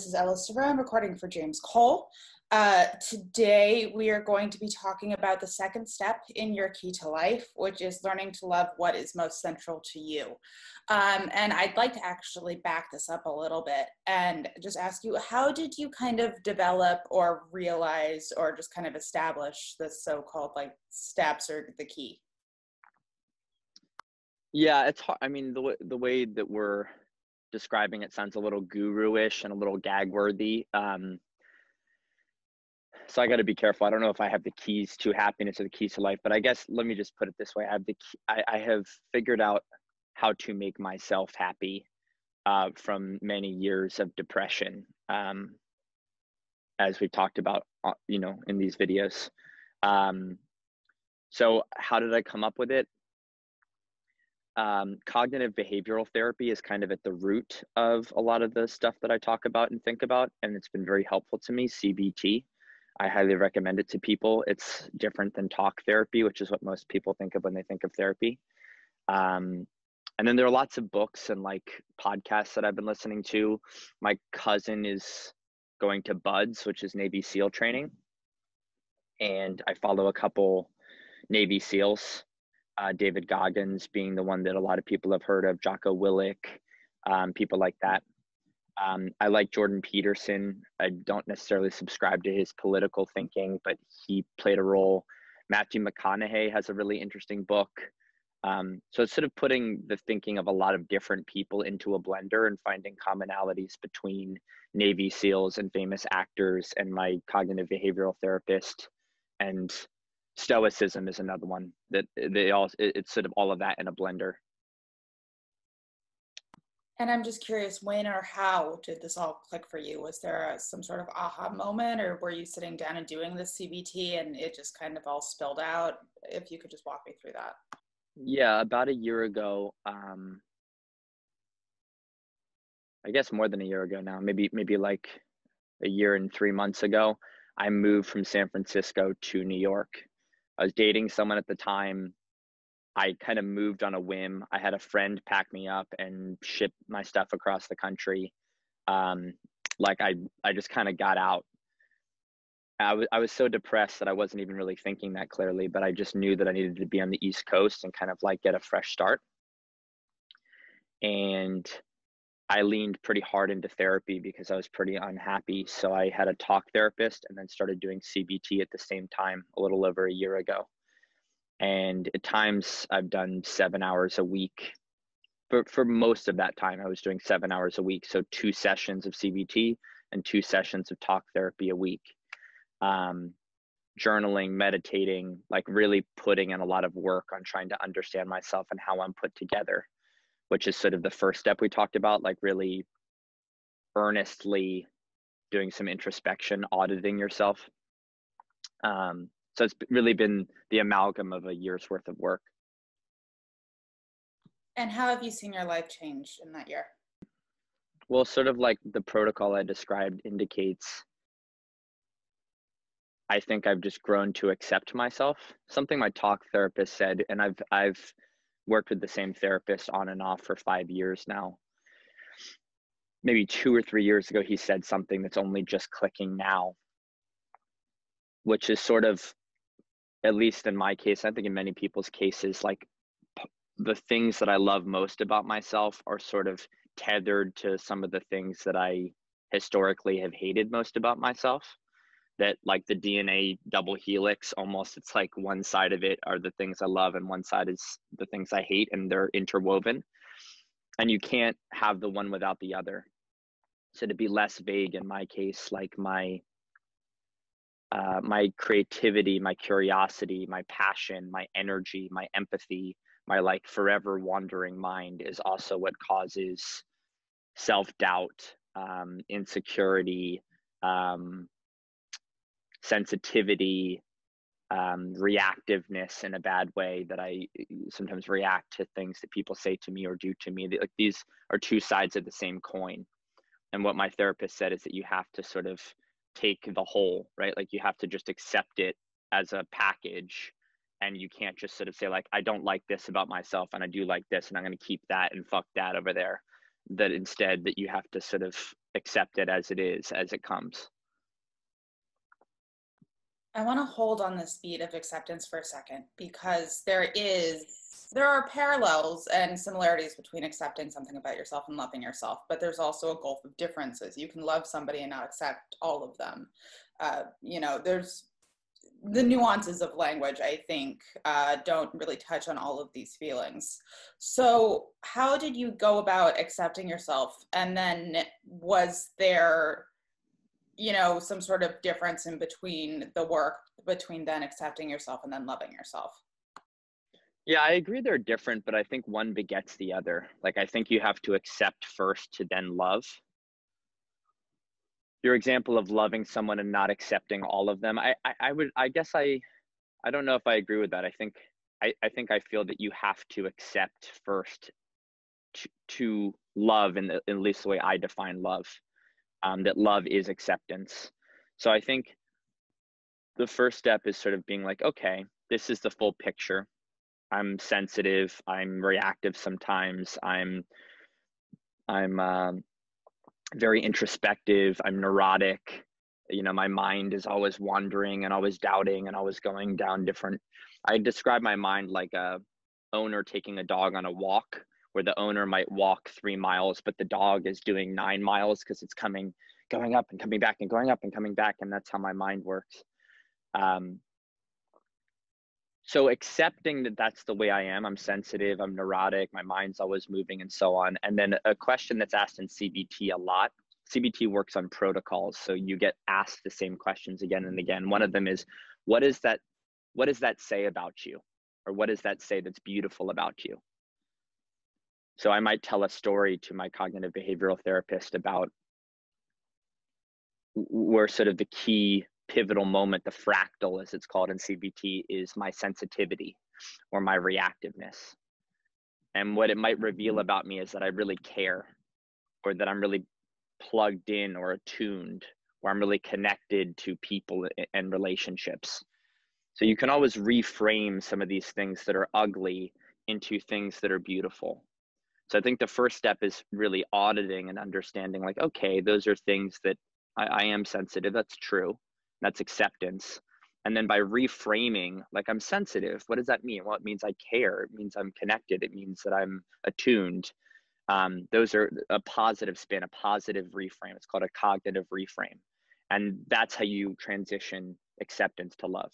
This is Ella Severa. I'm recording for James Cole. Uh, today, we are going to be talking about the second step in your key to life, which is learning to love what is most central to you. Um, and I'd like to actually back this up a little bit and just ask you how did you kind of develop or realize or just kind of establish the so called like steps or the key? Yeah, it's hard. I mean, the, the way that we're describing it sounds a little guru-ish and a little gag worthy. Um, so I got to be careful. I don't know if I have the keys to happiness or the keys to life, but I guess let me just put it this way: I have the key, I, I have figured out how to make myself happy uh, from many years of depression, um, as we've talked about, uh, you know, in these videos. Um, so how did I come up with it? Um, cognitive behavioral therapy is kind of at the root of a lot of the stuff that I talk about and think about, and it's been very helpful to me. CBT. I highly recommend it to people. It's different than talk therapy, which is what most people think of when they think of therapy. Um, and then there are lots of books and like podcasts that I've been listening to. My cousin is going to BUD/S, which is Navy SEAL training. And I follow a couple Navy SEALs, uh, David Goggins being the one that a lot of people have heard of, Jocko Willink, um, people like that. Um, I like Jordan Peterson. I don't necessarily subscribe to his political thinking, but he played a role. Matthew McConaughey has a really interesting book. Um, so it's sort of putting the thinking of a lot of different people into a blender and finding commonalities between Navy SEALs and famous actors and my cognitive behavioral therapist. And Stoicism is another one that they all, it's sort of all of that in a blender. And I'm just curious, when or how did this all click for you? Was there a, some sort of aha moment, or were you sitting down and doing the CBT and it just kind of all spilled out? If you could just walk me through that. Yeah, about a year ago, um, I guess more than a year ago now, maybe maybe like a year and three months ago, I moved from San Francisco to New York. I was dating someone at the time I kind of moved on a whim. I had a friend pack me up and ship my stuff across the country. Um, like I, I just kind of got out. I was, I was so depressed that I wasn't even really thinking that clearly, but I just knew that I needed to be on the East Coast and kind of like get a fresh start. And I leaned pretty hard into therapy because I was pretty unhappy. So I had a talk therapist and then started doing CBT at the same time a little over a year ago and at times I've done seven hours a week. For for most of that time, I was doing seven hours a week, so two sessions of CBT and two sessions of talk therapy a week. Um, journaling, meditating, like really putting in a lot of work on trying to understand myself and how I'm put together, which is sort of the first step we talked about, like really earnestly doing some introspection, auditing yourself. Um, so it's really been the amalgam of a year's worth of work. And how have you seen your life change in that year? Well, sort of like the protocol I described indicates, I think I've just grown to accept myself. Something my talk therapist said, and I've I've worked with the same therapist on and off for five years now. Maybe two or three years ago, he said something that's only just clicking now, which is sort of at least in my case, I think in many people's cases, like the things that I love most about myself are sort of tethered to some of the things that I historically have hated most about myself. That like the DNA double helix, almost it's like one side of it are the things I love and one side is the things I hate, and they're interwoven. And you can't have the one without the other. So to be less vague in my case, like my uh, my creativity, my curiosity, my passion, my energy, my empathy, my like forever wandering mind is also what causes self doubt, um, insecurity, um, sensitivity, um, reactiveness in a bad way that I sometimes react to things that people say to me or do to me. Like these are two sides of the same coin. And what my therapist said is that you have to sort of take the whole, right? Like you have to just accept it as a package and you can't just sort of say like I don't like this about myself and I do like this and I'm going to keep that and fuck that over there. that instead that you have to sort of accept it as it is as it comes i want to hold on this beat of acceptance for a second because there is there are parallels and similarities between accepting something about yourself and loving yourself but there's also a gulf of differences you can love somebody and not accept all of them uh, you know there's the nuances of language, I think, uh, don't really touch on all of these feelings. So, how did you go about accepting yourself? And then, was there, you know, some sort of difference in between the work between then accepting yourself and then loving yourself? Yeah, I agree they're different, but I think one begets the other. Like, I think you have to accept first to then love your example of loving someone and not accepting all of them I, I i, would i guess i i don't know if i agree with that i think i i think i feel that you have to accept first to, to love in, the, in at least the way i define love um, that love is acceptance so i think the first step is sort of being like okay this is the full picture i'm sensitive i'm reactive sometimes i'm i'm um, very introspective. I'm neurotic. You know, my mind is always wandering and always doubting and always going down different. I describe my mind like a owner taking a dog on a walk where the owner might walk three miles, but the dog is doing nine miles because it's coming, going up and coming back and going up and coming back. And that's how my mind works. Um, so accepting that that's the way i am i'm sensitive i'm neurotic my mind's always moving and so on and then a question that's asked in cbt a lot cbt works on protocols so you get asked the same questions again and again one of them is what is that what does that say about you or what does that say that's beautiful about you so i might tell a story to my cognitive behavioral therapist about where sort of the key pivotal moment, the fractal, as it's called in CBT, is my sensitivity or my reactiveness. And what it might reveal mm-hmm. about me is that I really care, or that I'm really plugged in or attuned, or I'm really connected to people and relationships. So you can always reframe some of these things that are ugly into things that are beautiful. So I think the first step is really auditing and understanding like, okay, those are things that I, I am sensitive. That's true. That's acceptance. And then by reframing, like I'm sensitive, what does that mean? Well, it means I care. It means I'm connected. It means that I'm attuned. Um, those are a positive spin, a positive reframe. It's called a cognitive reframe. And that's how you transition acceptance to love.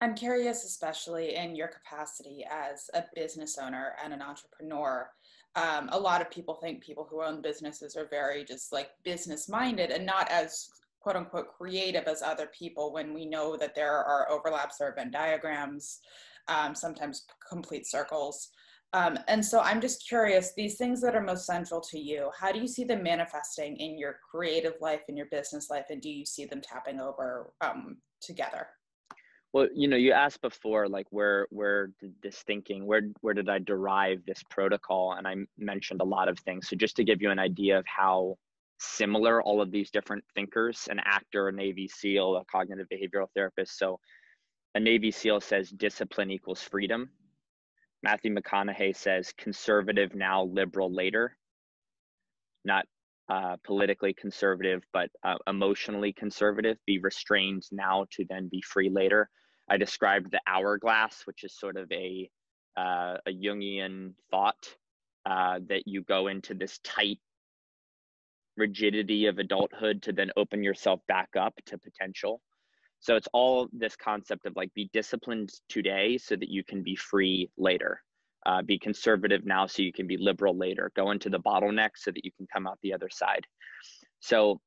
I'm curious, especially in your capacity as a business owner and an entrepreneur, um, a lot of people think people who own businesses are very just like business minded and not as quote unquote creative as other people when we know that there are overlaps or Venn diagrams, um, sometimes complete circles. Um, and so I'm just curious, these things that are most central to you, how do you see them manifesting in your creative life, in your business life, and do you see them tapping over um, together? Well you know you asked before like where where did this thinking where where did i derive this protocol? And i mentioned a lot of things. So just to give you an idea of how similar all of these different thinkers an actor a navy seal a cognitive behavioral therapist so a navy seal says discipline equals freedom. Matthew mcconaughey says conservative now liberal later. Not uh, politically conservative, but uh, emotionally conservative, be restrained now to then be free later. I described the hourglass, which is sort of a, uh, a Jungian thought uh, that you go into this tight rigidity of adulthood to then open yourself back up to potential. So it's all this concept of like be disciplined today so that you can be free later. Uh, be conservative now so you can be liberal later. Go into the bottleneck so that you can come out the other side. So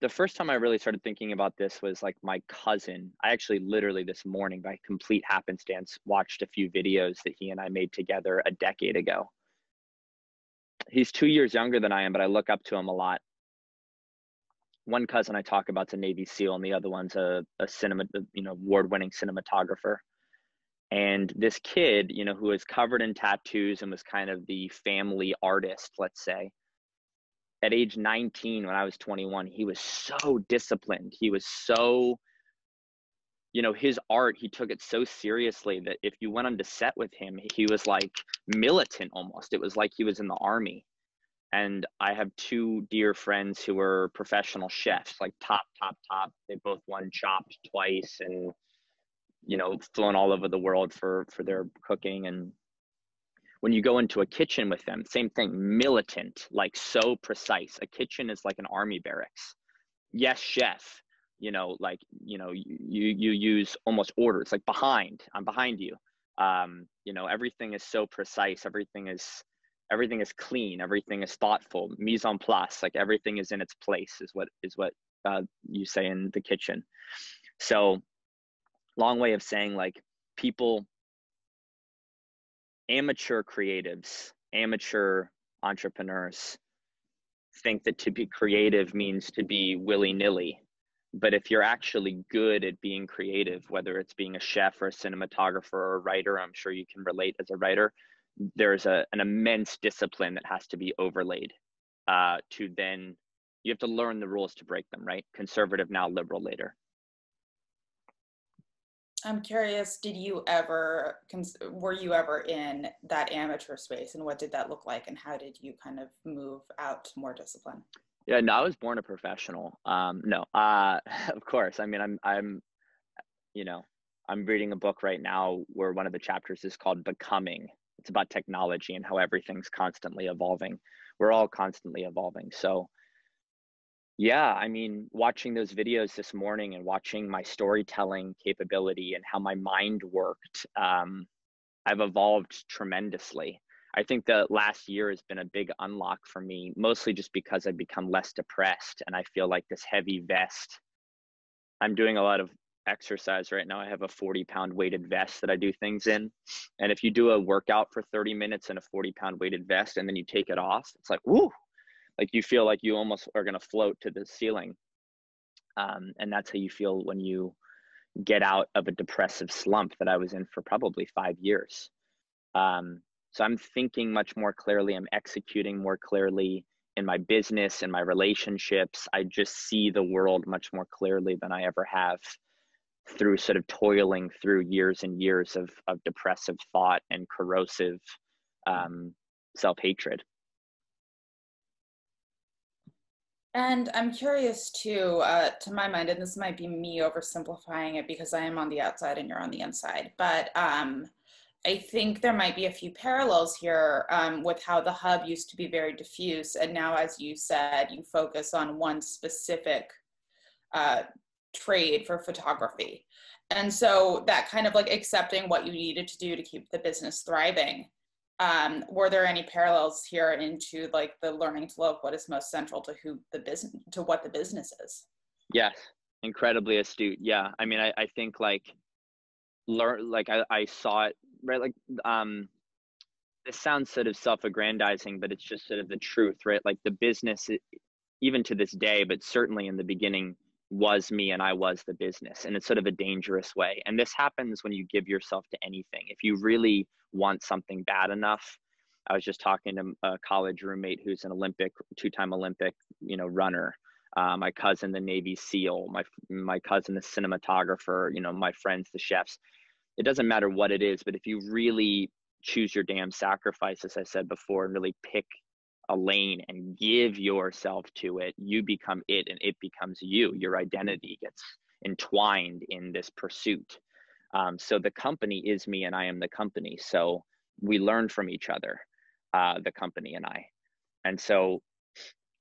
the first time i really started thinking about this was like my cousin. I actually literally this morning by complete happenstance watched a few videos that he and i made together a decade ago. He's two years younger than i am but i look up to him a lot. One cousin i talk about is a navy seal and the other one's a, a cinema uh, you know award-winning cinematographer. And this kid you know who was covered in tattoos and was kind of the family artist let's say at age 19 when i was 21 he was so disciplined. He was so you know his art he took it so seriously that if you went on to set with him he was like militant almost. It was like he was in the army. And i have two dear friends who are professional chefs like top top top. They both won chopped twice and you know flown all over the world for for their cooking and when you go into a kitchen with them same thing militant like so precise. A kitchen is like an army barracks. Yes chef you know like you know you you use almost orders like behind i'm behind you. Um you know everything is so precise everything is everything is clean everything is thoughtful. Mise en place like everything is in its place is what is what uh, you say in the kitchen. So long way of saying like people amateur creatives amateur entrepreneurs think that to be creative means to be willy-nilly. But if you're actually good at being creative whether it's being a chef or a cinematographer or a writer i'm sure you can relate as a writer there's a, an immense discipline that has to be overlaid uh, to then you have to learn the rules to break them right? Conservative now liberal later i'm curious did you ever were you ever in that amateur space and what did that look like and how did you kind of move out to more discipline yeah, no, I was born a professional. Um, no, uh, of course. I mean, I'm, I'm, you know, I'm reading a book right now where one of the chapters is called Becoming. It's about technology and how everything's constantly evolving. We're all constantly evolving. So, yeah, I mean, watching those videos this morning and watching my storytelling capability and how my mind worked, um, I've evolved tremendously. I think the last year has been a big unlock for me, mostly just because I've become less depressed and I feel like this heavy vest. I'm doing a lot of exercise right now. I have a 40 pound weighted vest that I do things in. And if you do a workout for 30 minutes in a 40 pound weighted vest and then you take it off, it's like, woo, like you feel like you almost are going to float to the ceiling. Um, and that's how you feel when you get out of a depressive slump that I was in for probably five years. Um, so I'm thinking much more clearly. I'm executing more clearly in my business and my relationships. I just see the world much more clearly than I ever have through sort of toiling through years and years of, of depressive thought and corrosive um, self And I'm curious too, uh, to my mind, and this might be me oversimplifying it because I am on the outside and you're on the inside, but um, I think there might be a few parallels here um, with how the hub used to be very diffuse. And now, as you said, you focus on one specific uh, trade for photography. And so that kind of like accepting what you needed to do to keep the business thriving. Um, were there any parallels here into like the learning to love what is most central to who the business to what the business is? Yes, incredibly astute. Yeah, I mean, I, I think like learn like I, I saw it right like um this sounds sort of self-aggrandizing but it's just sort of the truth right like the business even to this day but certainly in the beginning was me and I was the business and it's sort of a dangerous way. And this happens when you give yourself to anything. If you really want something bad enough I was just talking to a college roommate who's an Olympic two-time Olympic you know runner uh, my cousin the Navy SEAL my my cousin the cinematographer you know my friends the chefs. It doesn't matter what it is, but if you really choose your damn sacrifice, as I said before, and really pick a lane and give yourself to it, you become it and it becomes you. Your identity gets entwined in this pursuit. Um, so the company is me and I am the company. So we learn from each other, uh, the company and I. And so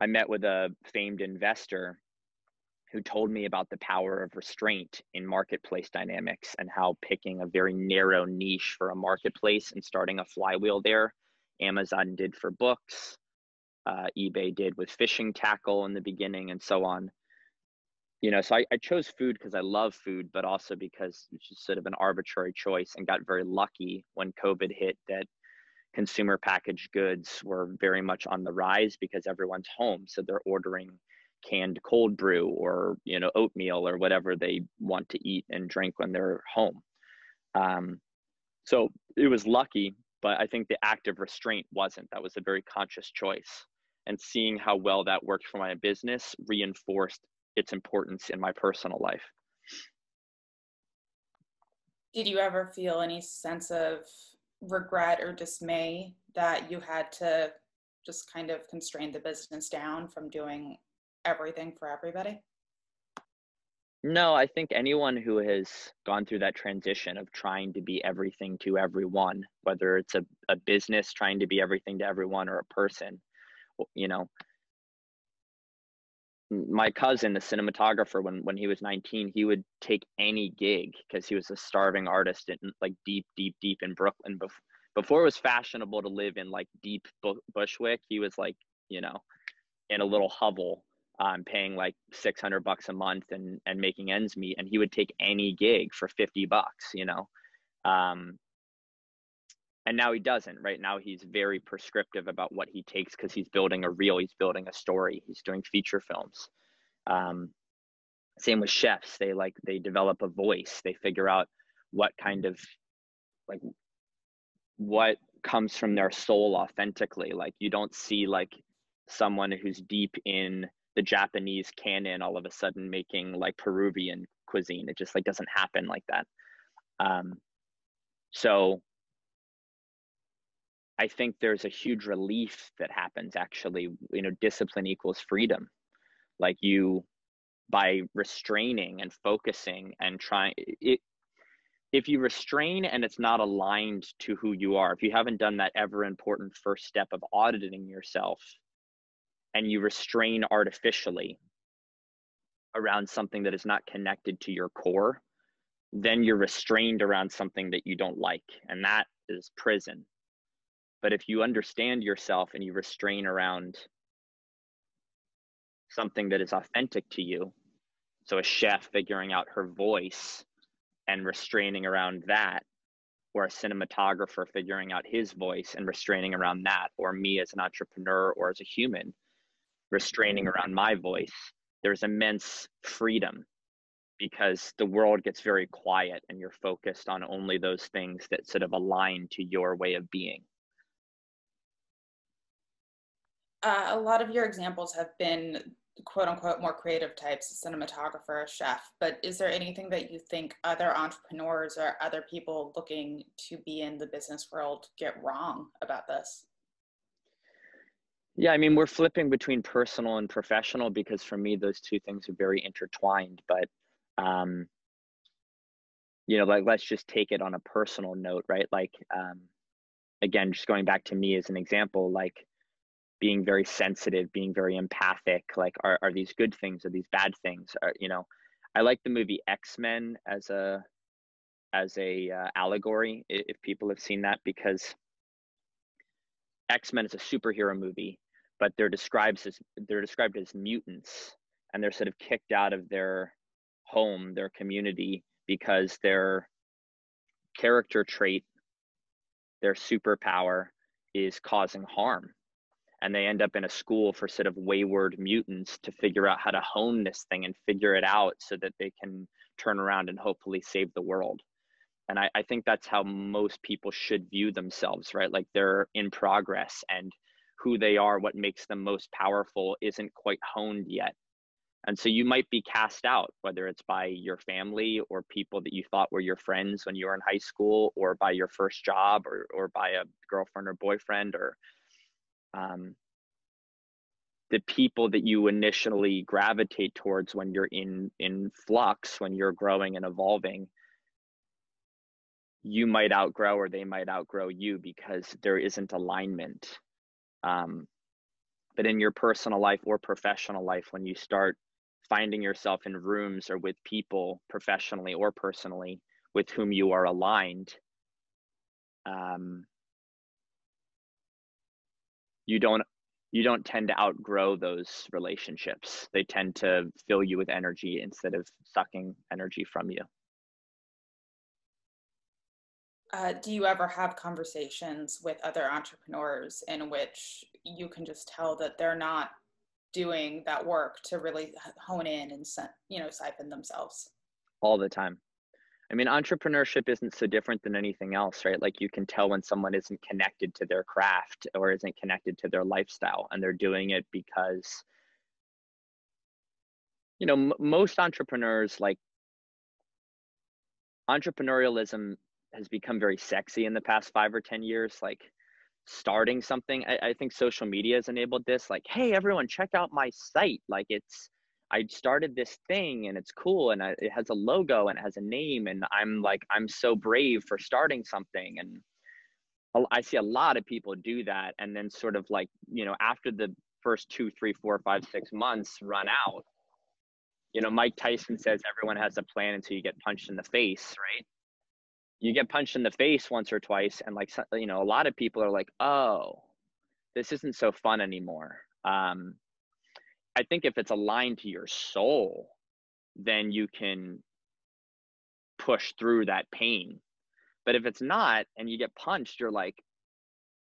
I met with a famed investor who told me about the power of restraint in marketplace dynamics and how picking a very narrow niche for a marketplace and starting a flywheel there, Amazon did for books, uh, eBay did with fishing tackle in the beginning, and so on. You know, so I, I chose food because I love food, but also because it's just sort of an arbitrary choice and got very lucky when COVID hit that consumer packaged goods were very much on the rise because everyone's home. So they're ordering canned cold brew or you know oatmeal or whatever they want to eat and drink when they're home um, so it was lucky but i think the act of restraint wasn't that was a very conscious choice and seeing how well that worked for my business reinforced its importance in my personal life Did you ever feel any sense of regret or dismay that you had to just kind of constrain the business down from doing everything for everybody? No, I think anyone who has gone through that transition of trying to be everything to everyone, whether it's a, a business trying to be everything to everyone or a person, you know, my cousin, the cinematographer, when when he was 19, he would take any gig because he was a starving artist in like deep, deep, deep in Brooklyn. Before it was fashionable to live in like deep Bushwick, he was like, you know, in a little hovel um, paying like 600 bucks a month and, and making ends meet. And he would take any gig for 50 bucks, you know? Um, and now he doesn't right now he's very prescriptive about what he takes because he's building a reel he's building a story he's doing feature films um, same with chefs they like they develop a voice they figure out what kind of like what comes from their soul authentically like you don't see like someone who's deep in the Japanese canon all of a sudden making like Peruvian cuisine. It just like doesn't happen like that. Um, so I think there's a huge relief that happens actually. You know, discipline equals freedom. Like you, by restraining and focusing and trying it. If you restrain and it's not aligned to who you are, if you haven't done that ever important first step of auditing yourself, and you restrain artificially around something that is not connected to your core, then you're restrained around something that you don't like, and that is prison. But if you understand yourself and you restrain around something that is authentic to you, so a chef figuring out her voice and restraining around that, or a cinematographer figuring out his voice and restraining around that, or me as an entrepreneur or as a human restraining around my voice, there's immense freedom because the world gets very quiet and you're focused on only those things that sort of align to your way of being. Uh, a lot of your examples have been quote unquote more creative types, a cinematographer, a chef, but is there anything that you think other entrepreneurs or other people looking to be in the business world get wrong about this? Yeah, I mean, we're flipping between personal and professional because for me, those two things are very intertwined. But, um, you know, like let's just take it on a personal note, right? Like, um, again, just going back to me as an example, like being very sensitive, being very empathic. Like, are are these good things? Are these bad things? Are, you know, I like the movie X Men as a as a uh, allegory. If people have seen that, because X Men is a superhero movie but they're described as they're described as mutants and they're sort of kicked out of their home their community because their character trait their superpower is causing harm and they end up in a school for sort of wayward mutants to figure out how to hone this thing and figure it out so that they can turn around and hopefully save the world and I, I think that's how most people should view themselves right like they're in progress and who they are, what makes them most powerful, isn't quite honed yet. And so you might be cast out, whether it's by your family or people that you thought were your friends when you were in high school, or by your first job, or, or by a girlfriend or boyfriend, or um, the people that you initially gravitate towards when you're in in flux, when you're growing and evolving. You might outgrow, or they might outgrow you because there isn't alignment um, but in your personal life or professional life, when you start finding yourself in rooms or with people professionally or personally with whom you are aligned, um, you don't you don't tend to outgrow those relationships. They tend to fill you with energy instead of sucking energy from you. uh, do you ever have conversations with other entrepreneurs in which you can just tell that they're not doing that work to really hone in and you know siphon themselves all the time i mean entrepreneurship isn't so different than anything else right like you can tell when someone isn't connected to their craft or isn't connected to their lifestyle and they're doing it because you know m- most entrepreneurs like entrepreneurialism has become very sexy in the past five or 10 years. Like starting something, I, I think social media has enabled this. Like, hey, everyone, check out my site. Like, it's, I started this thing and it's cool and I, it has a logo and it has a name and I'm like I'm so brave for starting something. And I see a lot of people do that and then sort of like you know after the first two three four five six months run out you know Mike Tyson says everyone has a plan until you get punched in the face right? You get punched in the face once or twice and like you know a lot of people are like oh this isn't so fun anymore. Um, I think if it's aligned to your soul, then you can push through that pain. But if it's not and you get punched, you're like,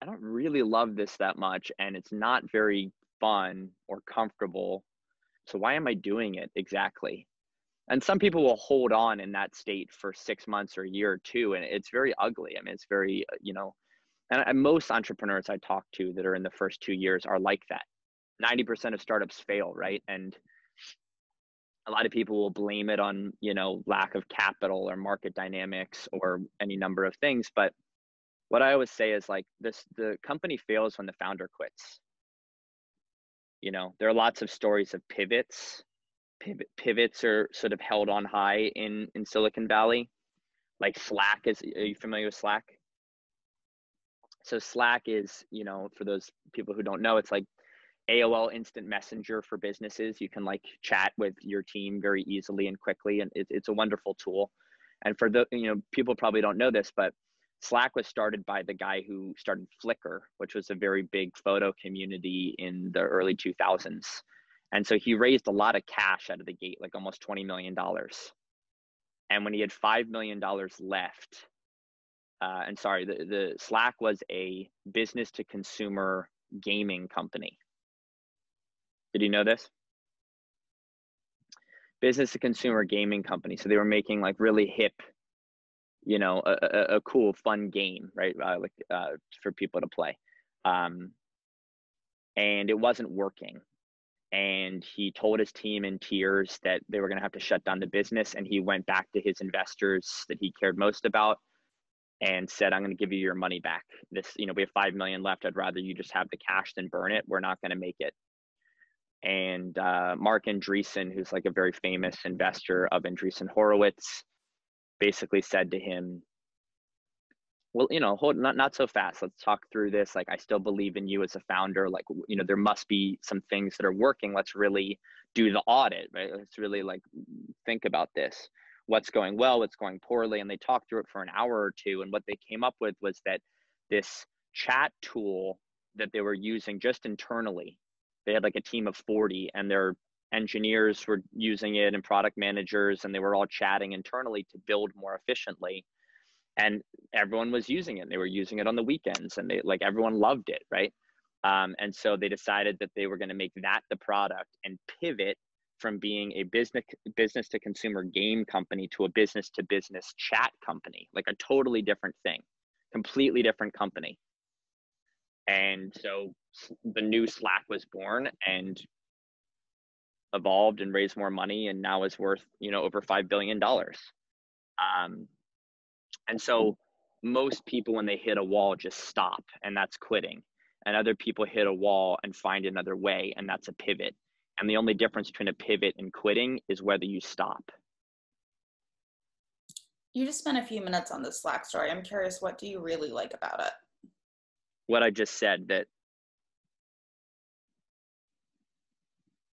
I don't really love this that much and it's not very fun or comfortable. So why am I doing it exactly? And some people will hold on in that state for six months or a year or two, and it's very ugly. I mean, it's very, uh, you know, and most entrepreneurs I talk to that are in the first two years are like that. 90% of startups fail, right? And a lot of people will blame it on, you know, lack of capital or market dynamics or any number of things. But what I always say is like this the company fails when the founder quits. You know, there are lots of stories of pivots. Pivot, pivots are sort of held on high in in Silicon Valley. Like Slack is are you familiar with Slack? So Slack is, you know, for those people who don't know, it's like AOL Instant Messenger for businesses. You can like chat with your team very easily and quickly, and it, it's a wonderful tool. And for the you know people probably don't know this, but Slack was started by the guy who started Flickr, which was a very big photo community in the early 2000s. And so he raised a lot of cash out of the gate, like almost $20 million. And when he had $5 million left, uh, and sorry, the, the Slack was a business to consumer gaming company. Did you know this? Business to consumer gaming company. So they were making like really hip, you know, a, a, a cool, fun game, right? Uh, like uh, for people to play. Um, and it wasn't working. And he told his team in tears that they were going to have to shut down the business. And he went back to his investors that he cared most about and said, I'm going to give you your money back. This, you know, we have 5 million left. I'd rather you just have the cash than burn it. We're not going to make it and uh, Marc Andreessen, who's like a very famous investor of Andreessen Horowitz, basically said to him, "Well, you know, hold not not so fast. Let's talk through this. Like, I still believe in you as a founder. Like, you know, there must be some things that are working. Let's really do the audit. Right? Let's really like think about this. What's going well? What's going poorly? And they talked through it for an hour or two. And what they came up with was that this chat tool that they were using just internally they had like a team of 40 and their engineers were using it and product managers and they were all chatting internally to build more efficiently. And everyone was using it they were using it on the weekends and they like everyone loved it right? Um, and so they decided that they were going to make that the product and pivot from being a business business to consumer game company to a business to business chat company like a totally different thing completely different company. And so the new Slack was born and evolved and raised more money and now is worth, you know, over $5 billion. Um, and so most people, when they hit a wall, just stop and that's quitting. And other people hit a wall and find another way and that's a pivot. And the only difference between a pivot and quitting is whether you stop. You just spent a few minutes on this Slack story. I'm curious, what do you really like about it? What I just said that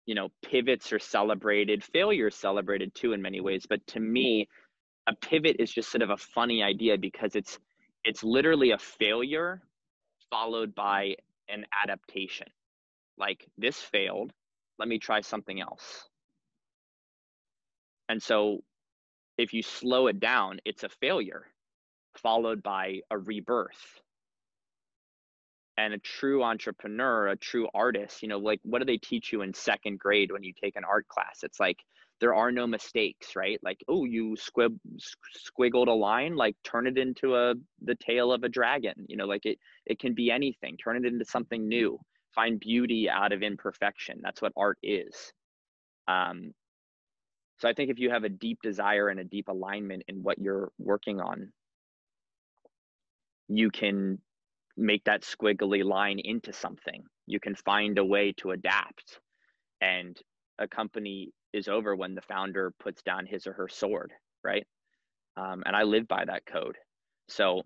you know pivots are celebrated failure is celebrated too in many ways. But to me a pivot is just sort of a funny idea because it's it's literally a failure followed by an adaptation. Like this failed. Let me try something else. And so if you slow it down it's a failure followed by a rebirth and a true entrepreneur, a true artist, you know, like what do they teach you in second grade when you take an art class? It's like there are no mistakes, right? Like, oh, you squib squiggled a line, like turn it into a the tail of a dragon. You know, like it it can be anything. Turn it into something new. Find beauty out of imperfection. That's what art is. Um, So I think if you have a deep desire and a deep alignment in what you're working on, you can make that squiggly line into something. You can find a way to adapt. And a company is over when the founder puts down his or her sword, right? Um, and I live by that code. So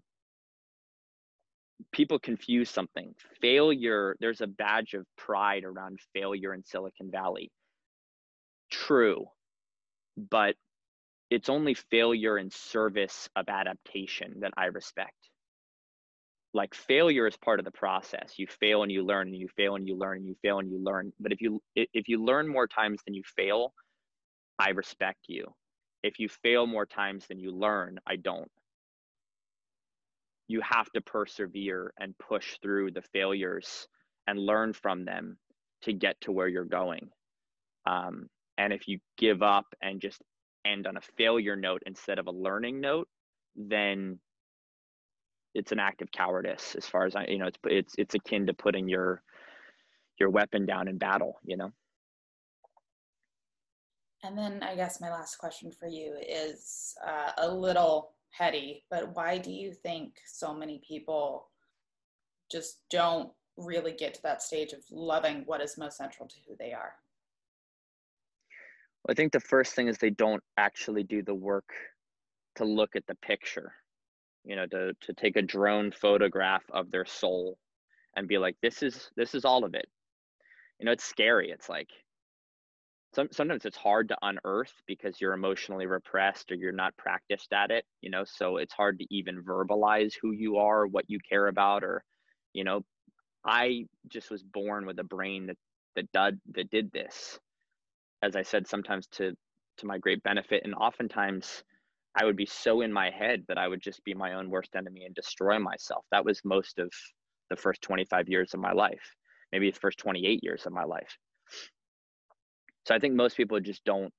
people confuse something. Failure, there's a badge of pride around failure in Silicon Valley. True, but it's only failure in service of adaptation that I respect. Like failure is part of the process. You fail and you learn, and you fail and you learn, and you fail and you learn. But if you if you learn more times than you fail, I respect you. If you fail more times than you learn, I don't. You have to persevere and push through the failures and learn from them to get to where you're going. Um, and if you give up and just end on a failure note instead of a learning note, then it's an act of cowardice as far as I, you know, it's, it's, it's akin to putting your, your weapon down in battle, you know? And then I guess my last question for you is uh, a little heady, but why do you think so many people just don't really get to that stage of loving what is most central to who they are? I think the first thing is they don't actually do the work to look at the picture, you know, to to take a drone photograph of their soul and be like, this is this is all of it. You know, it's scary. It's like some, sometimes it's hard to unearth because you're emotionally repressed or you're not practiced at it, you know, so it's hard to even verbalize who you are, what you care about, or, you know, I just was born with a brain that that did that did this as I said, sometimes to to my great benefit, and oftentimes I would be so in my head that I would just be my own worst enemy and destroy myself. That was most of the first 25 years of my life, maybe the first 28 years of my life. So I think most people just don't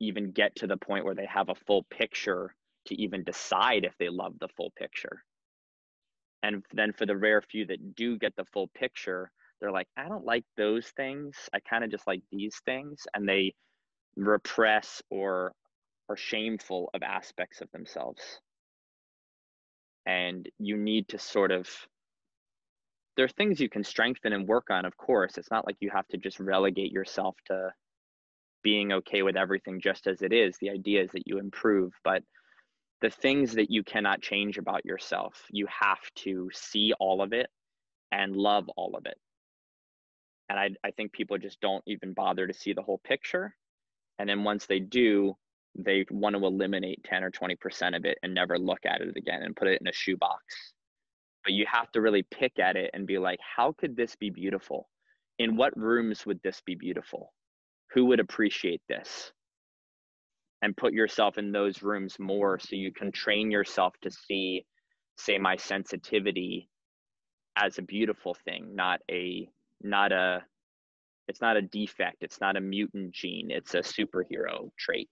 even get to the point where they have a full picture to even decide if they love the full picture. And then for the rare few that do get the full picture, they're like, I don't like those things. I kind of just like these things. And they repress or are shameful of aspects of themselves. And you need to sort of, there are things you can strengthen and work on, of course. It's not like you have to just relegate yourself to being okay with everything just as it is. The idea is that you improve, but the things that you cannot change about yourself, you have to see all of it and love all of it and I, I think people just don't even bother to see the whole picture and then once they do they want to eliminate 10 or 20% of it and never look at it again and put it in a shoebox. But you have to really pick at it and be like how could this be beautiful? In what rooms would this be beautiful? Who would appreciate this? And put yourself in those rooms more so you can train yourself to see say my sensitivity as a beautiful thing not a not a it's not a defect. It's not a mutant gene. It's a superhero trait